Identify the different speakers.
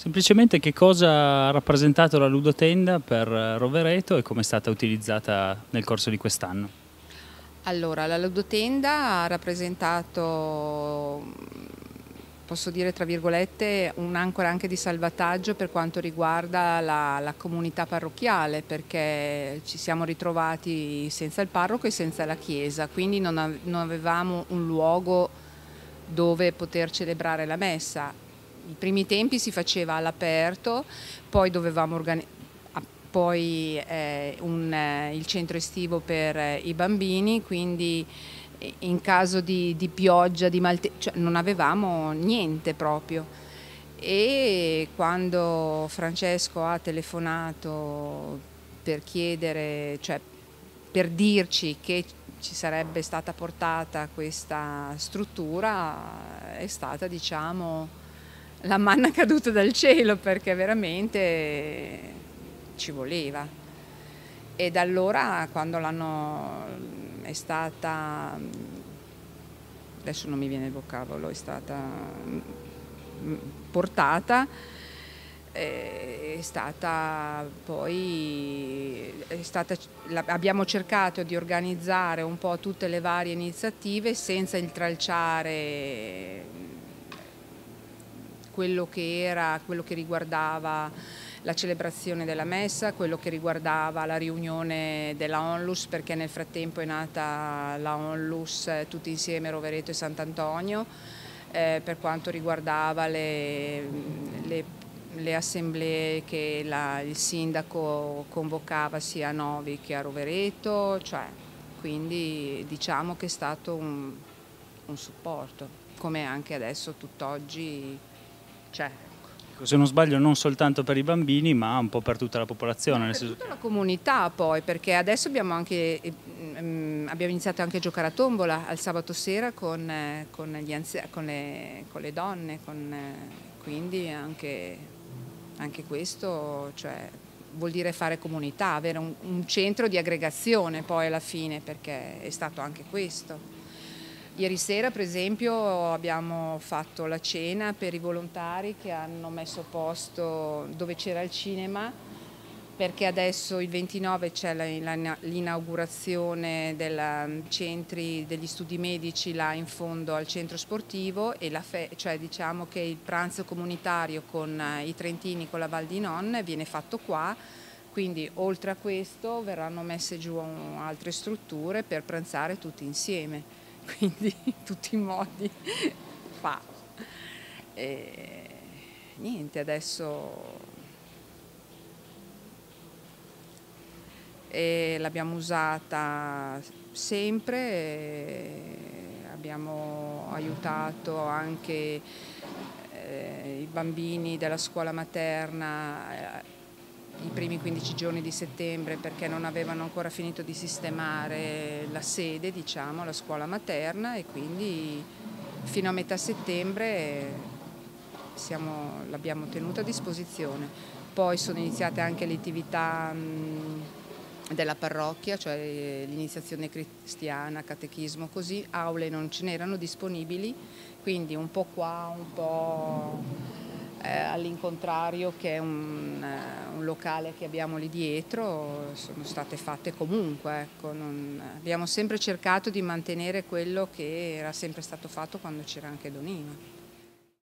Speaker 1: Semplicemente che cosa ha rappresentato la ludotenda per Rovereto e come è stata utilizzata nel corso di quest'anno?
Speaker 2: Allora, la ludotenda ha rappresentato, posso dire tra virgolette, un'ancora anche di salvataggio per quanto riguarda la, la comunità parrocchiale, perché ci siamo ritrovati senza il parroco e senza la chiesa, quindi non, avevamo un luogo dove poter celebrare la messa i primi tempi si faceva all'aperto, poi dovevamo organizzare poi eh, un, eh, il centro estivo per eh, i bambini, quindi in caso di, di pioggia, di malte- cioè non avevamo niente proprio. E quando Francesco ha telefonato per chiedere, cioè per dirci che ci sarebbe stata portata questa struttura, è stata diciamo la manna caduta dal cielo perché veramente ci voleva. E da allora quando l'hanno è stata adesso non mi viene il vocabolo, è stata portata è stata poi è stata, abbiamo cercato di organizzare un po' tutte le varie iniziative senza intralciare quello che era, quello che riguardava la celebrazione della messa, quello che riguardava la riunione della Onlus, perché nel frattempo è nata la Onlus eh, tutti insieme Rovereto e Sant'Antonio, eh, per quanto riguardava le, le, le assemblee che la, il sindaco convocava sia a Novi che a Rovereto, cioè, quindi diciamo che è stato un, un supporto, come anche adesso tutt'oggi c'è.
Speaker 1: Ecco, se non sbaglio non soltanto per i bambini ma un po' per tutta la popolazione.
Speaker 2: per tutta la comunità poi perché adesso abbiamo, anche, ehm, abbiamo iniziato anche a giocare a tombola al sabato sera con, eh, con, con, le, con le, donne, con, eh, quindi anche, anche questo cioè, vuol dire fare comunità, avere un, un centro di aggregazione poi alla fine perché è stato anche questo. Ieri sera per esempio abbiamo fatto la cena per i volontari che hanno messo posto dove c'era il cinema perché adesso il 29 c'è l'inaugurazione dei centri degli studi medici là in fondo al centro sportivo e cioè diciamo che il pranzo comunitario con eh, i trentini con la Val di Non viene fatto qua. Quindi oltre a questo verranno messe giù altre strutture per pranzare tutti insieme quindi in tutti i modi fa. E niente, adesso l'abbiamo usata sempre, abbiamo aiutato anche eh, i bambini della scuola materna eh, i primi 15 giorni di settembre perché non avevano ancora finito di sistemare la sede, diciamo, la scuola materna e quindi fino a metà settembre l'abbiamo tenuta a disposizione. Poi sono iniziate anche le attività della parrocchia, cioè l'iniziazione cristiana, catechismo, così, aule non ce n'erano disponibili, quindi un po' qua, un po' eh, all'incontrario che è un, eh, un, locale che abbiamo lì dietro, sono state fatte comunque. Ecco, non, abbiamo sempre cercato di mantenere quello che era sempre stato fatto quando c'era anche Donino.